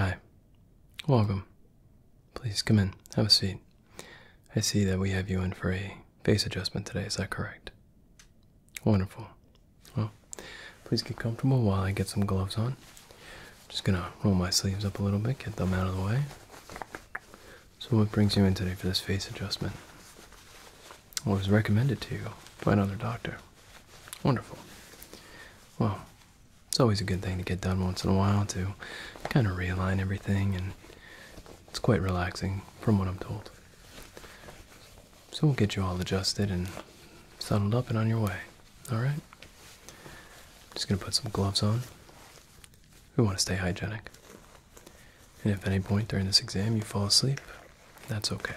Hi. Welcome. Please come in. Have a seat. I see that we have you in for a face adjustment today. Is that correct? Wonderful. Well, please get comfortable while I get some gloves on. Just gonna roll my sleeves up a little bit, get them out of the way. So, what brings you in today for this face adjustment? What was recommended to you by another doctor? Wonderful. Well, it's always a good thing to get done once in a while to kind of realign everything, and it's quite relaxing from what I'm told. So we'll get you all adjusted and settled up and on your way. Alright? Just gonna put some gloves on. We want to stay hygienic. And if at any point during this exam you fall asleep, that's okay.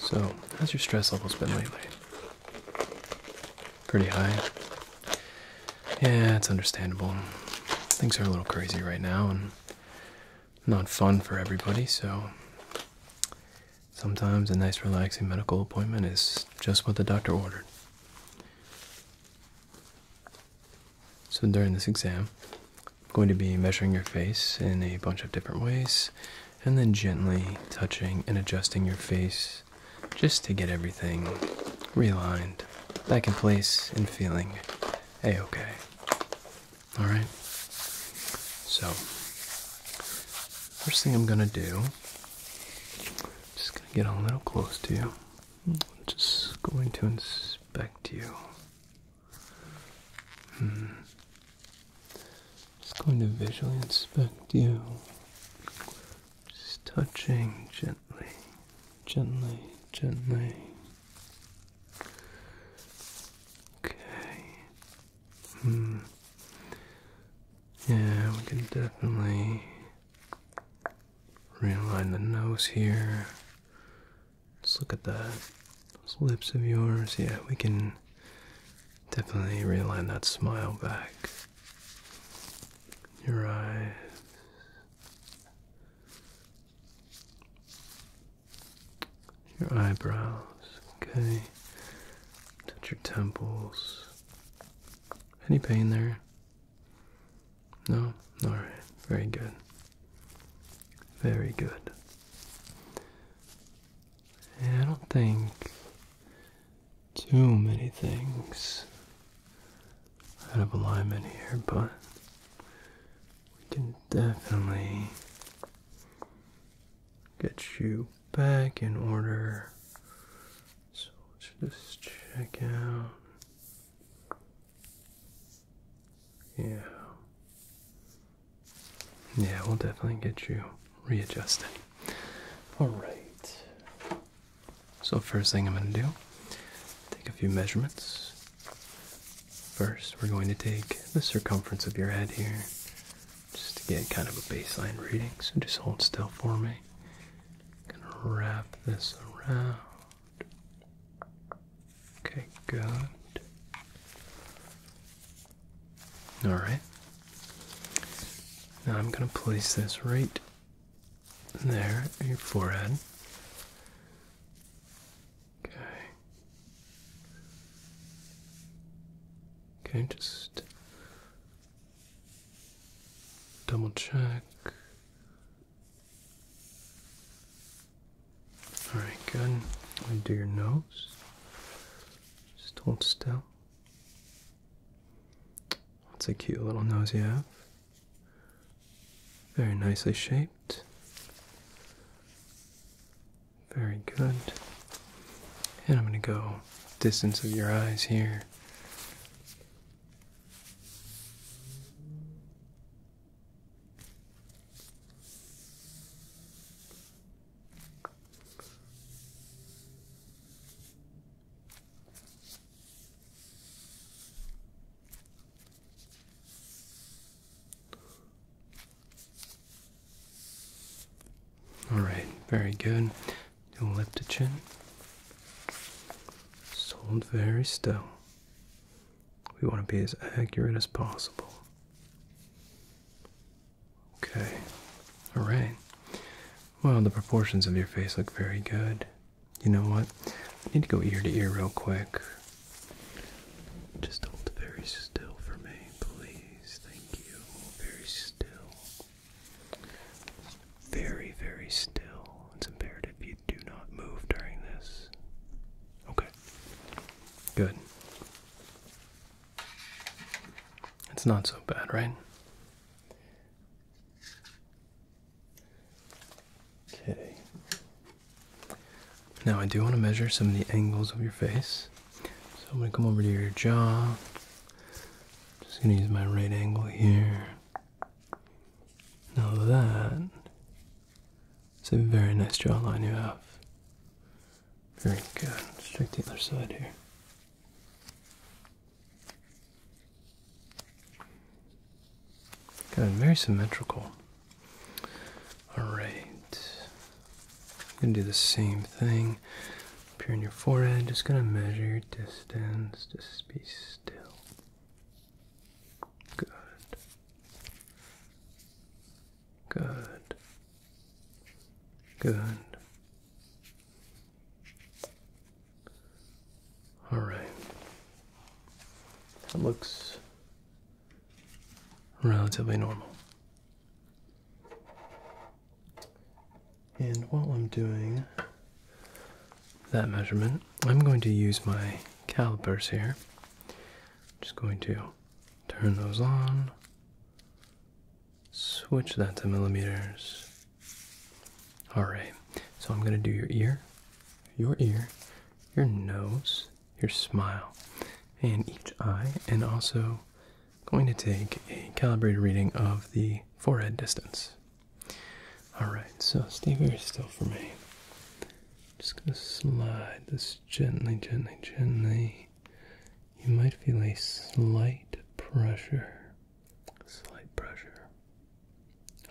So, how's your stress levels been lately? Pretty high? Yeah, it's understandable. Things are a little crazy right now and not fun for everybody, so sometimes a nice relaxing medical appointment is just what the doctor ordered. So during this exam, I'm going to be measuring your face in a bunch of different ways and then gently touching and adjusting your face just to get everything realigned, back in place, and feeling a-okay. Alright? So, first thing I'm gonna do, just gonna get a little close to you. I'm Just going to inspect you. Hmm. Just going to visually inspect you. Just touching gently, gently, gently. Okay. Hmm. Yeah, we can definitely realign the nose here. Let's look at that. Those lips of yours. Yeah, we can definitely realign that smile back. Your eyes. Your eyebrows. Okay. Touch your temples. Any pain there? No? Alright. Very good. Very good. Yeah, I don't think too many things out of alignment here, but we can definitely get you back in order. So let's just check out. Yeah. Yeah, we'll definitely get you readjusted. Alright. So, first thing I'm going to do, take a few measurements. First, we're going to take the circumference of your head here, just to get kind of a baseline reading. So, just hold still for me. Gonna wrap this around. Okay, good. Alright. Now I'm going to place this right there your forehead. Okay. Okay, just double check. Alright, good. And do your nose. Just hold still. That's a cute little nose you have. Very nicely shaped. Very good. And I'm going to go distance of your eyes here. All right, very good. Don't lift the chin. Hold very still. We want to be as accurate as possible. Okay, all right. Well, the proportions of your face look very good. You know what? I need to go ear to ear real quick. Just hold very still for me, please. Thank you. Very still. very, very still. It's imperative you do not move during this. Okay. Good. It's not so bad, right? Okay. Now I do want to measure some of the angles of your face. So I'm going to come over to your jaw. Just going to use my right angle here. Now that is a very nice jawline you have. Very good. Let's check the other side here. Good, very symmetrical. Alright. Gonna do the same thing. Up here on your forehead, just gonna measure your distance. Just be still. Good. Good. Good. All right. That looks relatively normal. And while I'm doing that measurement, I'm going to use my calipers here. Just going to turn those on, switch that to millimeters. Alright, so I'm going to do your ear, your ear, your nose, your smile, and each eye, and also going to take a calibrated reading of the forehead distance. Alright, so stay very still for me. Just gonna slide this gently, gently, gently. You might feel a slight pressure, slight pressure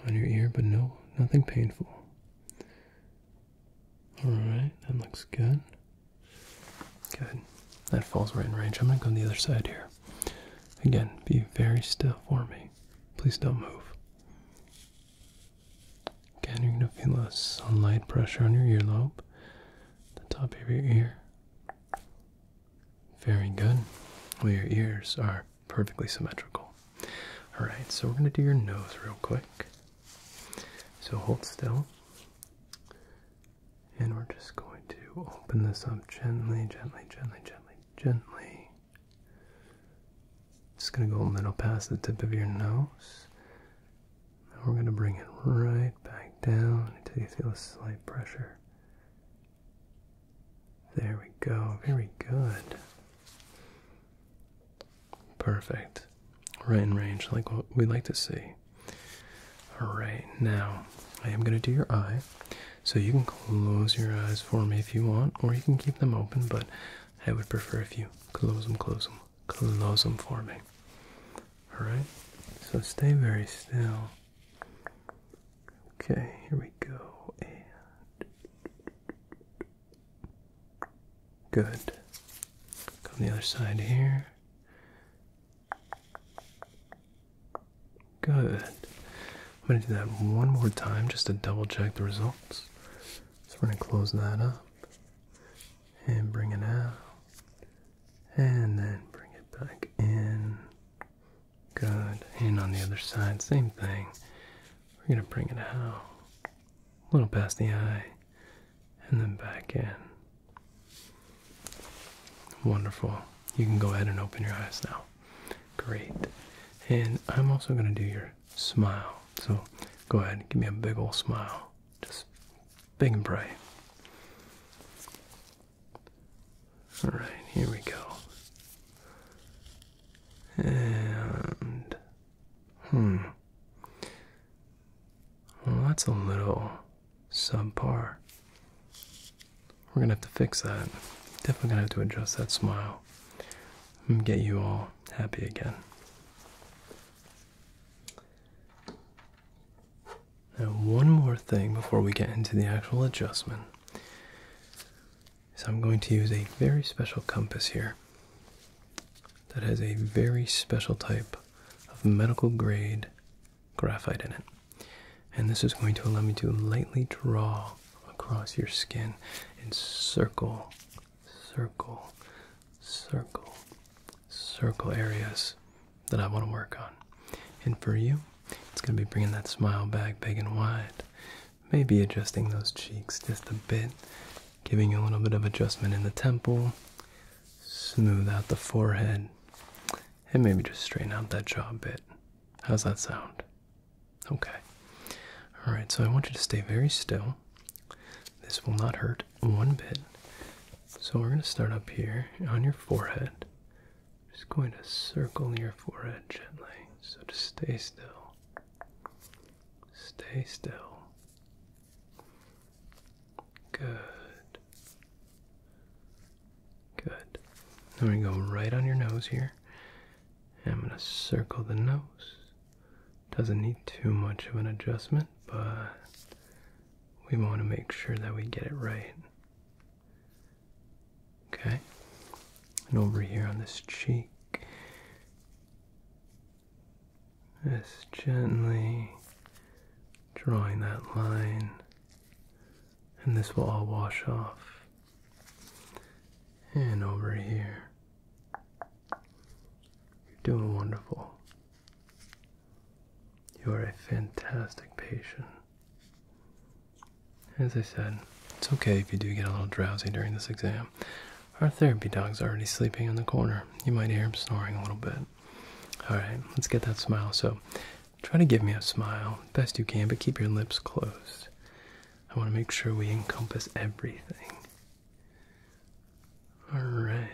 on your ear, but no, nothing painful. Alright, that looks good. Good. That falls right in range. I'm gonna go on the other side here. Again, be very still for me. Please don't move. Again, you're going to feel a sunlight pressure on your earlobe, the top of your ear. Very good. Well, your ears are perfectly symmetrical. Alright, so we're going to do your nose real quick. So hold still. And we're just going to open this up gently, gently, gently, gently, gently. Just gonna go a little past the tip of your nose. We're gonna bring it right back down until you feel a slight pressure. There we go. Very good. Perfect. Right in range, like what we like to see. Alright, now I am going to do your eye. So you can close your eyes for me if you want, or you can keep them open, but I would prefer if you close them, close them, close them for me. Alright? So stay very still. Okay, here we go. And good. Go on the other side here. Good. I'm going to do that one more time just to double check the results. So we're going to close that up and bring it out. And then bring it back in. Good. And on the other side, same thing. We're going to bring it out. A little past the eye. And then back in. Wonderful. You can go ahead and open your eyes now. Great. And I'm also going to do your smile. So go ahead, and give me a big old smile. Just big and bright. Alright, here we go. And, hmm. That's a little subpar. We're gonna have to fix that. Definitely gonna have to adjust that smile and get you all happy again. Now, one more thing before we get into the actual adjustment is I'm going to use a very special compass here that has a very special type of medical grade graphite in it. And this is going to allow me to lightly draw across your skin and circle, circle, circle, circle areas that I want to work on. And for you, it's going to be bringing that smile back big and wide, maybe adjusting those cheeks just a bit, giving you a little bit of adjustment in the temple, smooth out the forehead, and maybe just straighten out that jaw a bit. How's that sound? Okay. Alright, so I want you to stay very still. This will not hurt one bit. So we're going to start up here on your forehead. Just going to circle your forehead gently. So just stay still. Stay still. Good. Good. Then we go right on your nose here. And I'm going to circle the nose. Doesn't need too much of an adjustment, we want to make sure that we get it right. Okay. And over here on this cheek, just gently drawing that line, and this will all wash off. And over here, you're doing wonderful. You are a fantastic patient. As I said, it's okay if you do get a little drowsy during this exam. Our therapy dog's already sleeping in the corner. You might hear him snoring a little bit. Alright, let's get that smile. So, try to give me a smile best you can, but keep your lips closed. I want to make sure we encompass everything. Alright.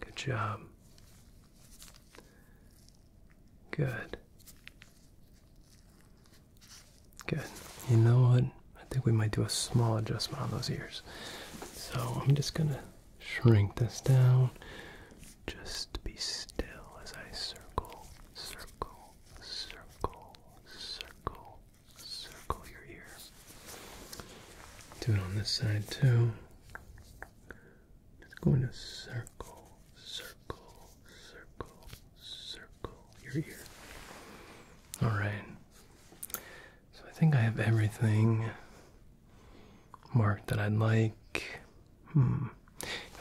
Good job. Good. Good. You know what? I think we might do a small adjustment on those ears. So I'm just gonna shrink this down. Just be still as I circle, circle, circle, circle, circle your ear. Do it on this side too. Just going to circle, circle, circle, circle your ear. Alright. So I think I have everything marked that I'd like. Hmm.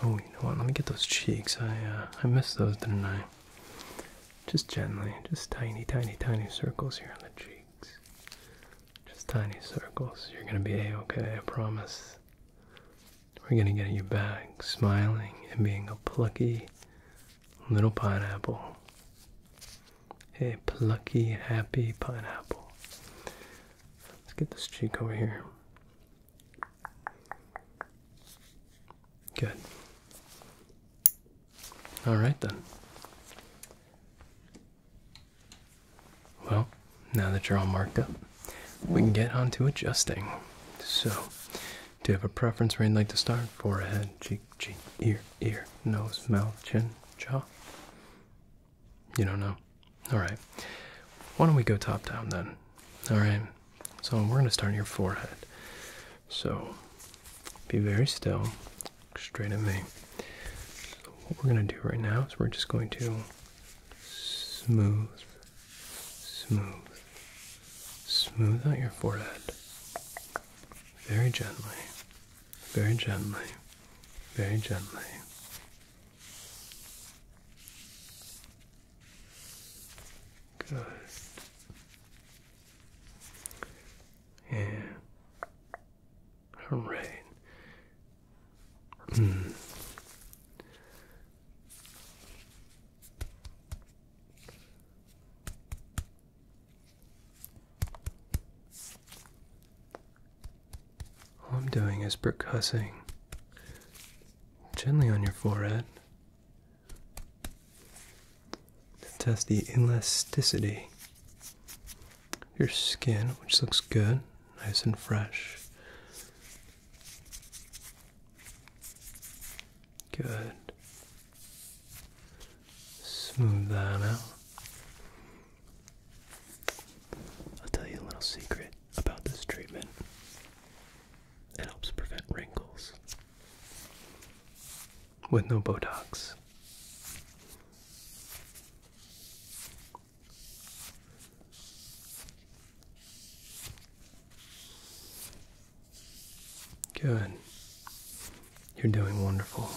Oh, you know what? Let me get those cheeks. I uh, I missed those, didn't I? Just gently, just tiny, tiny, tiny circles here on the cheeks. Just tiny circles. You're gonna be a okay. I promise. We're gonna get you back, smiling and being a plucky little pineapple. A plucky, happy pineapple. Let's get this cheek over here. Good. All right then. Well, now that you're all marked up, we can get on to adjusting. So, do you have a preference where you'd like to start? Forehead, cheek, cheek, ear, ear, nose, mouth, chin, jaw? You don't know? Alright. Why don't we go top down then? Alright. So we're going to start on your forehead. So be very still. Straight at me. So what we're going to do right now is we're just going to smooth, smooth, smooth out your forehead. Very gently. Very gently. Very gently. Good. And all right. Hmm. All I'm doing is percussing gently on your forehead to test the elasticity of your skin, which looks good, nice and fresh. Good. Smooth that out. I'll tell you a little secret about this treatment. It helps prevent wrinkles with no Botox. Good. You're doing wonderful.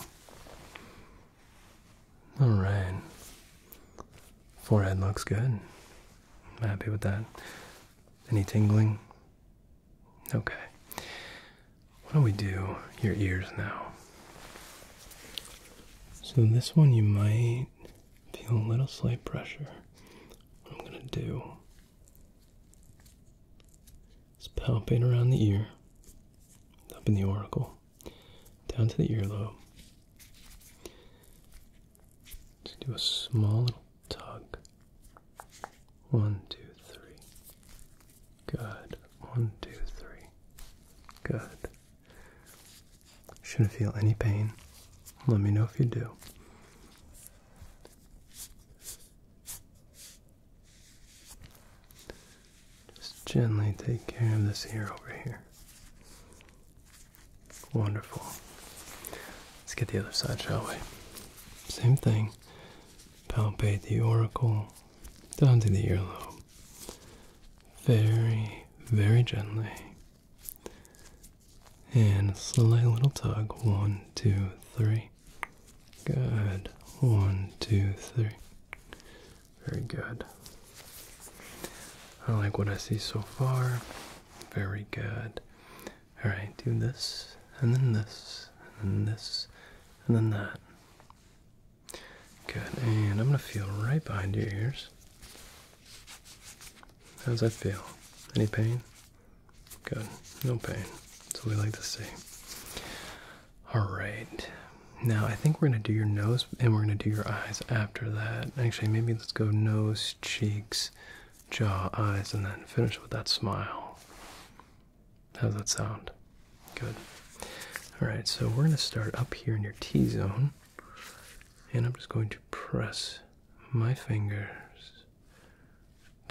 All right. Forehead looks good. I'm happy with that. Any tingling? Okay. Why don't we do your ears now? So, this one you might feel a little slight pressure. What I'm going to do is palpate around the ear, up in the auricle, down to the earlobe. Just do a small little. One, two, three. Good. One, two, three. Good. Shouldn't feel any pain. Let me know if you do. Just gently take care of this ear over here. Wonderful. Let's get the other side, shall we? Same thing. Palpate the auricle down to the earlobe. Very, very gently. And a slight little tug. One, two, three. Good. One, two, three. Very good. I like what I see so far. Very good. Alright, do this, and then this, and then this, and then that. Good. And I'm to feel right behind your ears. How's that feel? Any pain? Good. No pain. That's what we like to see. Alright. Now, I think we're going to do your nose and we're going to do your eyes after that. Actually, maybe let's go nose, cheeks, jaw, eyes, and then finish with that smile. How's that sound? Good. Alright, so we're going to start up here in your T zone. And I'm just going to press my fingers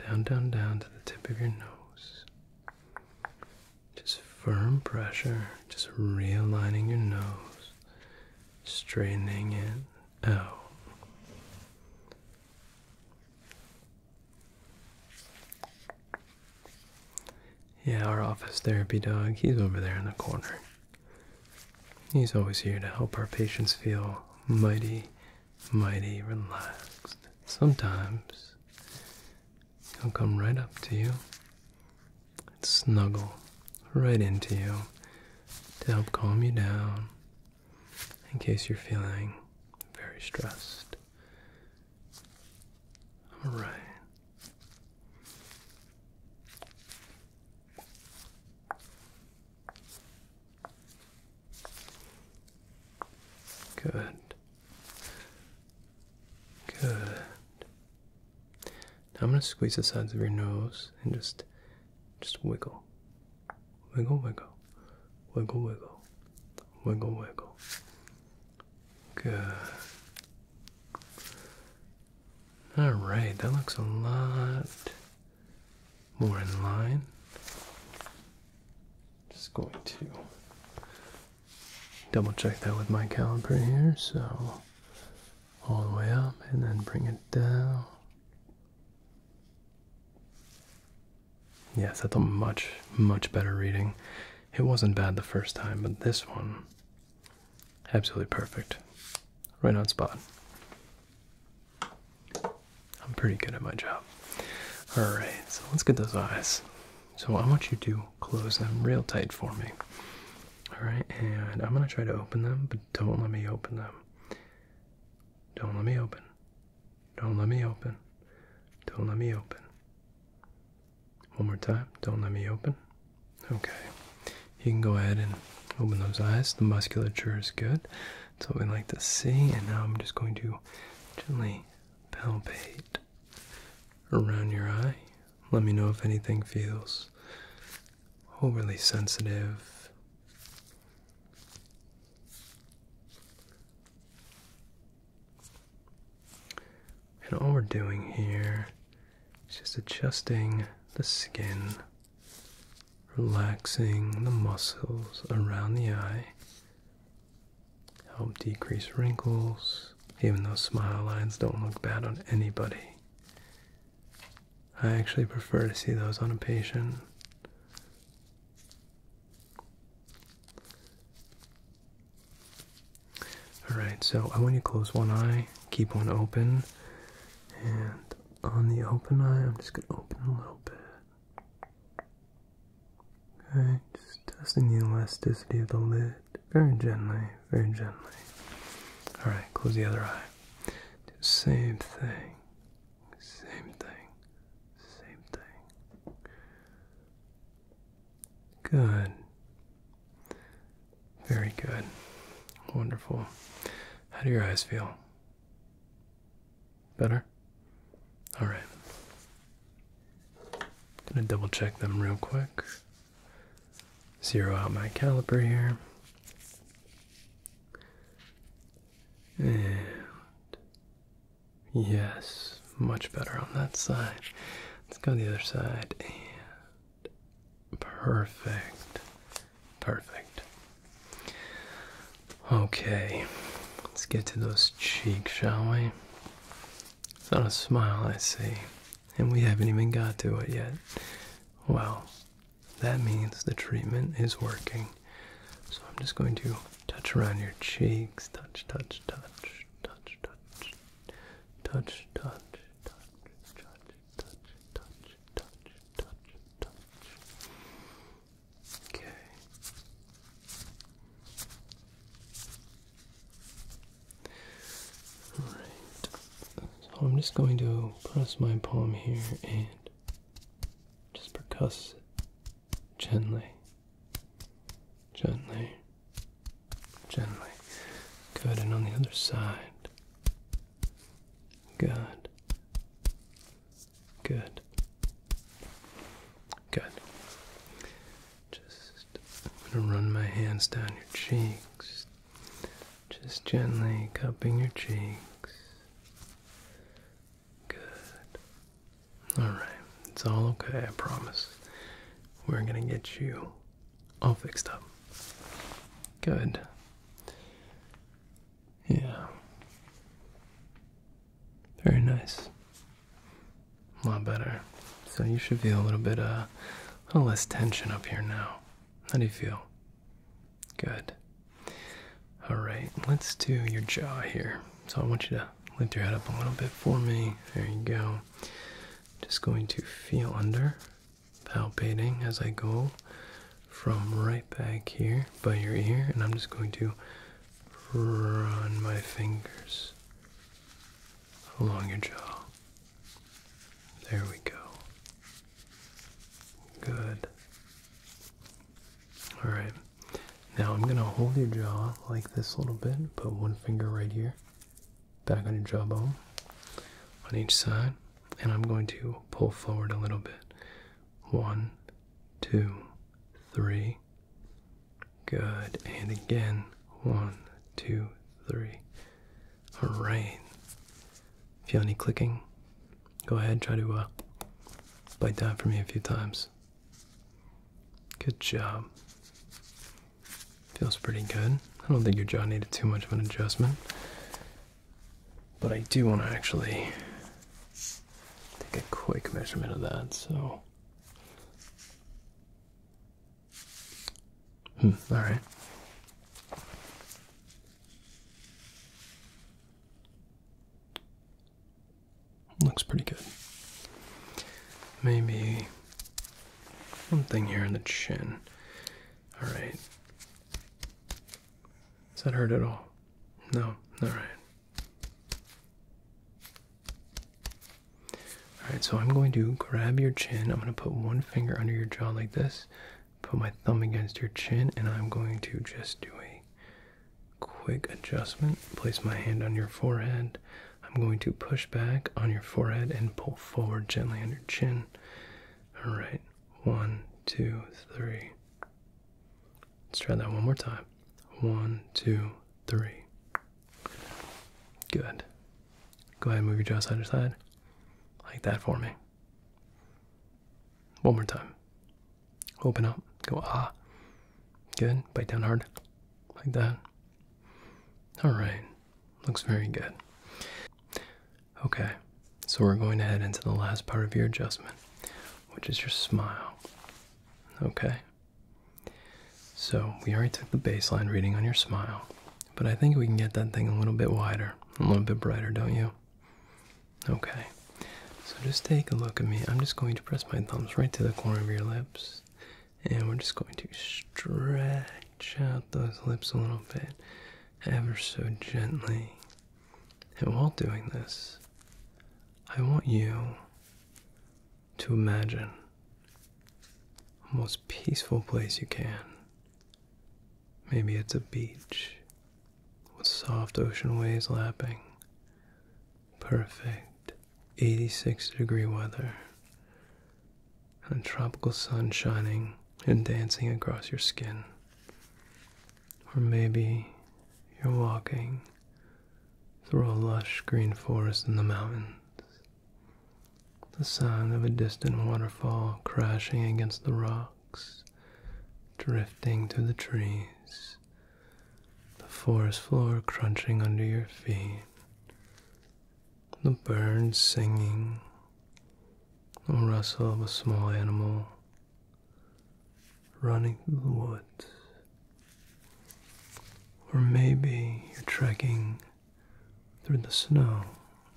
down, down, down to the tip of your nose. Just firm pressure, just realigning your nose, straightening it out. Yeah, our office therapy dog, he's over there in the corner. He's always here to help our patients feel mighty, mighty relaxed. Sometimes he'll come right up to you and snuggle right into you to help calm you down in case you're feeling very stressed. All right. Good. Good. I'm going to squeeze the sides of your nose and just just wiggle. Wiggle, wiggle. Wiggle, wiggle. Wiggle, wiggle. Good. Alright, that looks a lot more in line. Just going to double check that with my caliper here. So all the way up and then bring it down. Yes, that's a much, much better reading. It wasn't bad the first time, but this one, absolutely perfect. Right on spot. I'm pretty good at my job. Alright, so let's get those eyes. So I want you to close them real tight for me. Alright, and I'm going to try to open them, but don't let me open them. Don't let me open. Don't let me open. Don't let me open. One more time. Don't let me open. Okay. You can go ahead and open those eyes. The musculature is good. That's what we like to see. And now I'm just going to gently palpate around your eye. Let me know if anything feels overly sensitive. And all we're doing here is just adjusting the skin, relaxing the muscles around the eye, help decrease wrinkles, even though smile lines don't look bad on anybody. I actually prefer to see those on a patient. Alright, so I want you to close one eye, keep one open, and on the open eye, I'm just going to open a little bit. Alright, just testing the elasticity of the lid very gently, very gently. Alright, close the other eye. Do the same thing. Same thing. Same thing. Good. Very good. Wonderful. How do your eyes feel? Better? Alright. Gonna double check them real quick. Zero out my caliper here. And yes, much better on that side. Let's go the other side and perfect. Perfect. Okay, let's get to those cheeks, shall we? It's not a smile, I see. And we haven't even got to it yet. Well, that means the treatment is working. So I'm just going to touch around your cheeks. Touch, touch, touch, touch, touch, touch, touch, touch, touch, touch, touch, touch, touch, touch. Okay. Alright. So I'm just going to press my palm here and just percuss it gently, gently, gently. Good, and on the other side. Good. Good. Good. Just I'm gonna run my hands down your cheeks. Just gently cupping your cheeks. Good. Alright. It's all okay, I promise. We're gonna get you all fixed up. Good. Yeah. Very nice. A lot better. So you should feel a little bit, uh, a little less tension up here now. How do you feel? Good. Alright, let's do your jaw here. So I want you to lift your head up a little bit for me. There you go. Just going to feel under, palpating as I go from right back here by your ear, and I'm just going to run my fingers along your jaw. There we go. Good. Alright. Now I'm going to hold your jaw like this a little bit. Put one finger right here, back on your jawbone, on each side. And I'm going to pull forward a little bit. One, two, three. Good. And again. One, two, three. Alright. Feel any clicking? Go ahead, try to uh, bite down for me a few times. Good job. Feels pretty good. I don't think your jaw needed too much of an adjustment. But I do want to actually take a quick measurement of that, so. Hmm, alright. Looks pretty good. Maybe one thing here in the chin. Alright. Does that hurt at all? No, alright. Alright, so I'm going to grab your chin. I'm going to put one finger under your jaw like this, put my thumb against your chin, and I'm going to just do a quick adjustment. Place my hand on your forehead. I'm going to push back on your forehead and pull forward gently on your chin. Alright, one, two, three. Let's try that one more time. One, two, three. Good. Go ahead and move your jaw side to side. Like that for me. One more time. Open up. Go ah. Good. Bite down hard. Like that. Alright. Looks very good. Okay. So we're going to head into the last part of your adjustment, which is your smile. Okay. So we already took the baseline reading on your smile, but I think we can get that thing a little bit wider, a little bit brighter, don't you? Okay. So just take a look at me. I'm just going to press my thumbs right to the corner of your lips And we're just going to stretch out those lips a little bit, ever so gently. And while doing this, I want you to imagine the most peaceful place you can. Maybe it's a beach with soft ocean waves lapping, perfect 86 degree weather, and tropical sun shining and dancing across your skin. Or maybe you're walking through a lush green forest in the mountains. The sound of a distant waterfall crashing against the rocks, drifting through the trees, the forest floor crunching under your feet, the birds singing, the rustle of a small animal running through the woods. Or maybe you're trekking through the snow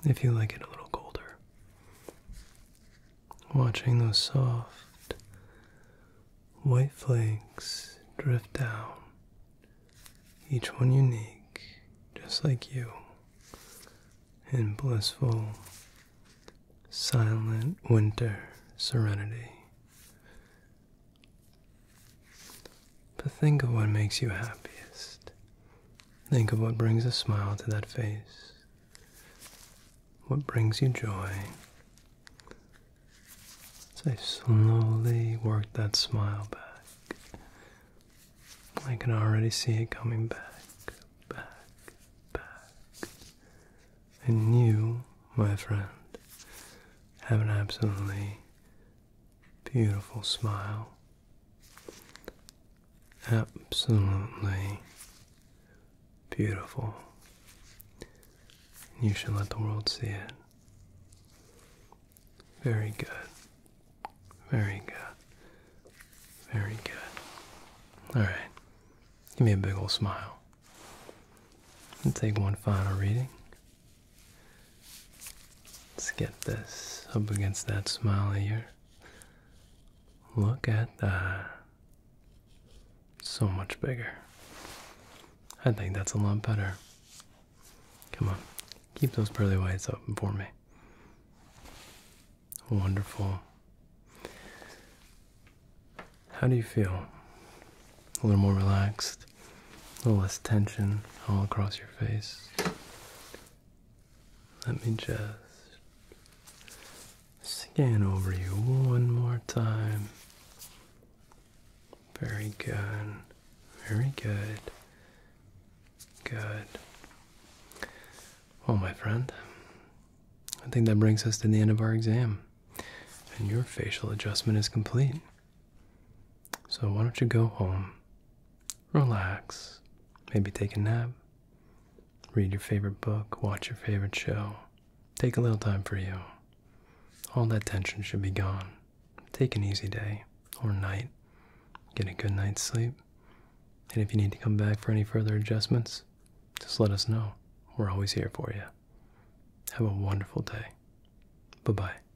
if you like it a little colder. Watching those soft white flakes drift down, each one unique, just like you, in blissful, silent winter serenity. But think of what makes you happiest. Think of what brings a smile to that face. What brings you joy. As I slowly work that smile back, I can already see it coming back, back, back. And you, my friend, have an absolutely beautiful smile. Absolutely beautiful. You should let the world see it. Very good. Very good. Very good. Alright. Give me a big old smile. And take one final reading. Let's get this up against that smile yours. Look at that. So much bigger. I think that's a lot better. Come on, keep those pearly whites open for me. Wonderful. How do you feel? A little more relaxed, a little less tension all across your face. Let me just scan over you one more time. Very good. Very good. Good. Well, my friend, I think that brings us to the end of our exam. And your facial adjustment is complete. So why don't you go home, relax, maybe take a nap, read your favorite book, watch your favorite show, take a little time for you. All that tension should be gone. Take an easy day or night. Get a good night's sleep. And if you need to come back for any further adjustments, just let us know. We're always here for you. Have a wonderful day. Bye bye.